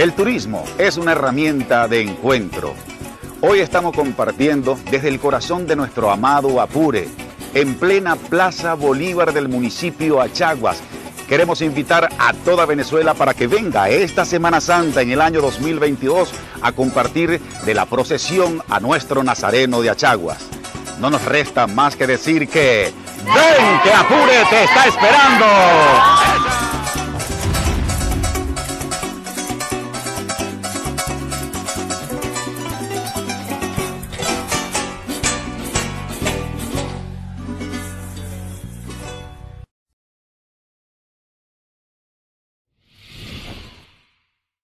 El turismo es una herramienta de encuentro. Hoy estamos compartiendo desde el corazón de nuestro amado Apure, en plena Plaza Bolívar del municipio Achaguas. Queremos invitar a toda Venezuela para que venga esta Semana Santa en el año 2022 a compartir de la procesión a nuestro Nazareno de Achaguas. No nos resta más que decir que ¡Ven que Apure te está esperando!